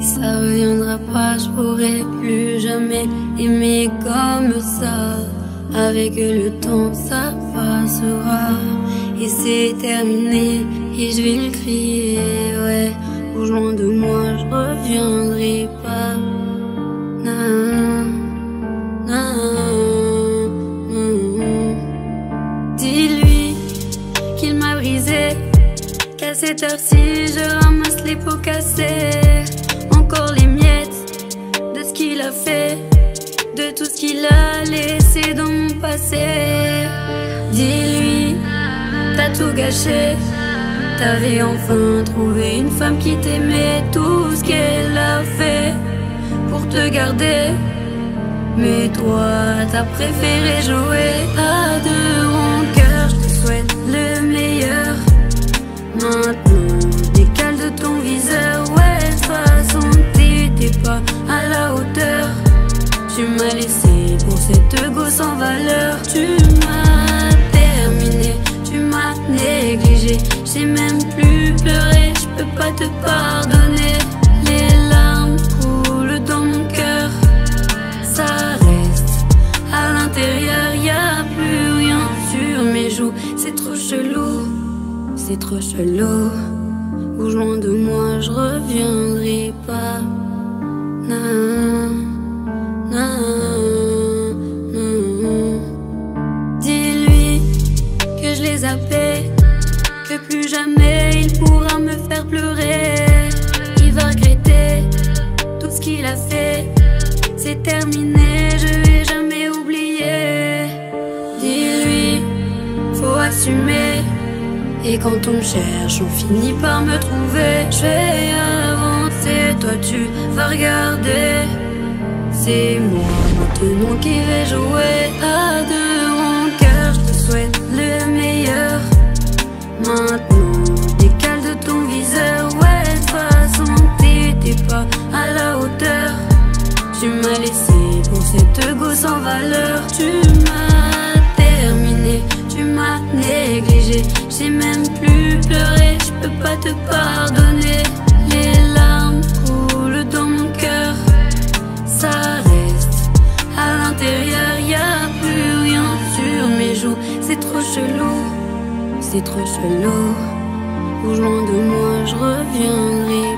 reviendra pas, je pourrai plus jamais aimer comme ça. Avec le temps, ça passera. Et c'est terminé, et je vais le crier, ouais. Au loin de moi, je reviendrai pas. Non. Dis-lui qu'il m'a brisé. Qu'à cette heure-ci, je ramasse les pots cassés. Les miettes de ce qu'il a fait, de tout ce qu'il a laissé dans mon passé. Dis-lui, t'as tout gâché. T'avais enfin trouvé une femme qui t'aimait tout ce qu'elle a fait pour te garder. Mais toi, t'as préféré jouer à deux en cœur. Je te souhaite le meilleur. Maintenant, Tu m'as laissé pour cette go sans valeur. Tu m'as terminé, tu m'as négligé. J'ai même plus pleuré, je peux pas te pardonner. Les larmes coulent dans mon cœur. Ça reste à l'intérieur, y a plus rien sur mes joues. C'est trop chelou, c'est trop chelou. Ou loin de moi, je reviendrai pas. Non, plus jamais il pourra me faire pleurer. Il va regretter tout ce qu'il a fait. C'est terminé, je vais jamais oublier. Dis-lui, faut assumer. Et quand on me cherche, on finit par me trouver. Je vais avancer, toi tu vas regarder. C'est moi maintenant qui vais jouer à deux Maintenant, décale de ton viseur. Ouais, de toute façon, t'étais pas à la hauteur. Tu m'as laissé pour cette go sans valeur. Tu m'as terminé, tu m'as négligé. J'ai même plus pleuré, je peux pas te pardonner. C'est trop chelou. Ou loin de moi, je reviendrai